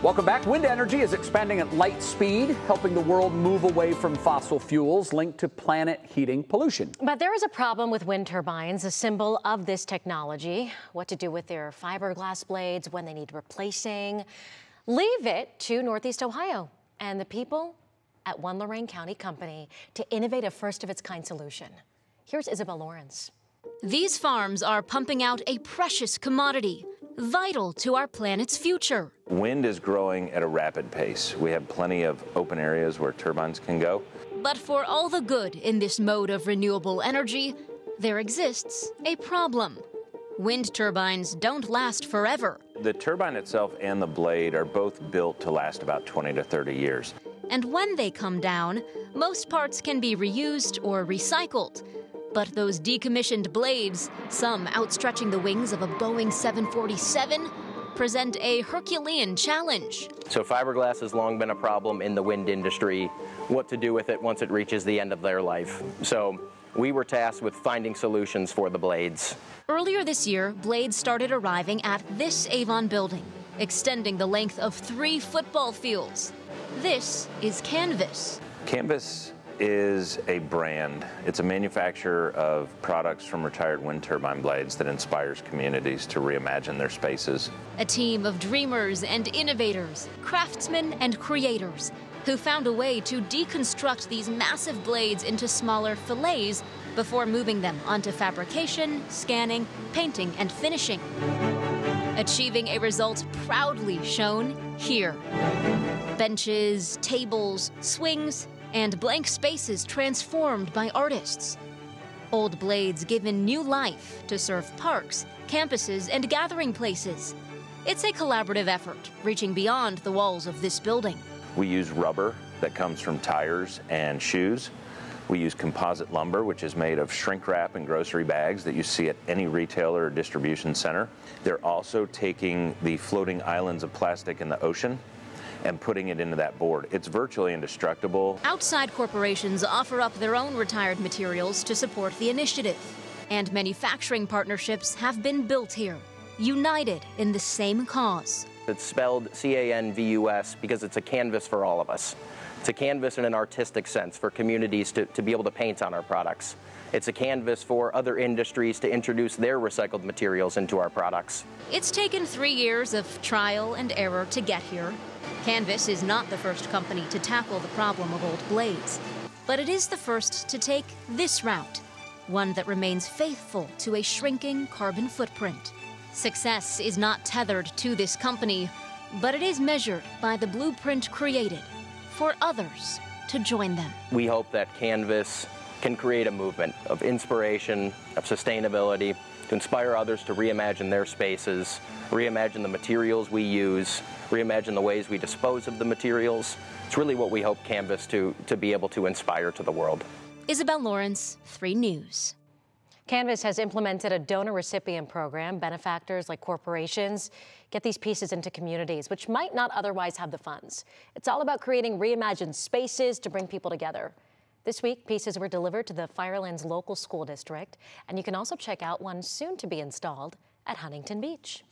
Welcome back. Wind energy is expanding at light speed, helping the world move away from fossil fuels linked to planet heating pollution. But there is a problem with wind turbines, a symbol of this technology. What to do with their fiberglass blades when they need replacing. Leave it to Northeast Ohio and the people at One Lorain County Company to innovate a first of its kind solution. Here's Isabel Lawrence. These farms are pumping out a precious commodity vital to our planet's future. Wind is growing at a rapid pace. We have plenty of open areas where turbines can go. But for all the good in this mode of renewable energy, there exists a problem. Wind turbines don't last forever. The turbine itself and the blade are both built to last about 20 to 30 years. And when they come down, most parts can be reused or recycled. But those decommissioned blades, some outstretching the wings of a Boeing 747, present a Herculean challenge. So fiberglass has long been a problem in the wind industry, what to do with it once it reaches the end of their life. So we were tasked with finding solutions for the blades. Earlier this year, blades started arriving at this Avon building, extending the length of three football fields. This is Canvus. Canvus is a brand. It's a manufacturer of products from retired wind turbine blades that inspires communities to reimagine their spaces. A team of dreamers and innovators, craftsmen and creators who found a way to deconstruct these massive blades into smaller fillets before moving them onto fabrication, scanning, painting, and finishing. Achieving a result proudly shown here. Benches, tables, swings, and blank spaces transformed by artists. Old blades given new life to serve parks, campuses, and gathering places. It's a collaborative effort reaching beyond the walls of this building. We use rubber that comes from tires and shoes. We use composite lumber, which is made of shrink wrap and grocery bags that you see at any retailer or distribution center. They're also taking the floating islands of plastic in the ocean and putting it into that board. It's virtually indestructible. Outside corporations offer up their own retired materials to support the initiative. And manufacturing partnerships have been built here, united in the same cause. It's spelled C-A-N-V-U-S because it's a canvas for all of us. It's a canvas in an artistic sense for communities to, to be able to paint on our products. It's a canvas for other industries to introduce their recycled materials into our products. It's taken three years of trial and error to get here, Canvus is not the first company to tackle the problem of old blades, but it is the first to take this route, one that remains faithful to a shrinking carbon footprint. Success is not tethered to this company, but it is measured by the blueprint created for others to join them. We hope that Canvus can create a movement of inspiration, of sustainability, to inspire others to reimagine their spaces, reimagine the materials we use, reimagine the ways we dispose of the materials. It's really what we hope Canvus to, to be able to inspire to the world. Isabel Lawrence, 3 News. Canvus has implemented a donor recipient program. Benefactors like corporations get these pieces into communities which might not otherwise have the funds. It's all about creating reimagined spaces to bring people together. This week, pieces were delivered to the Firelands local school district, and you can also check out one soon to be installed at Huntington Beach.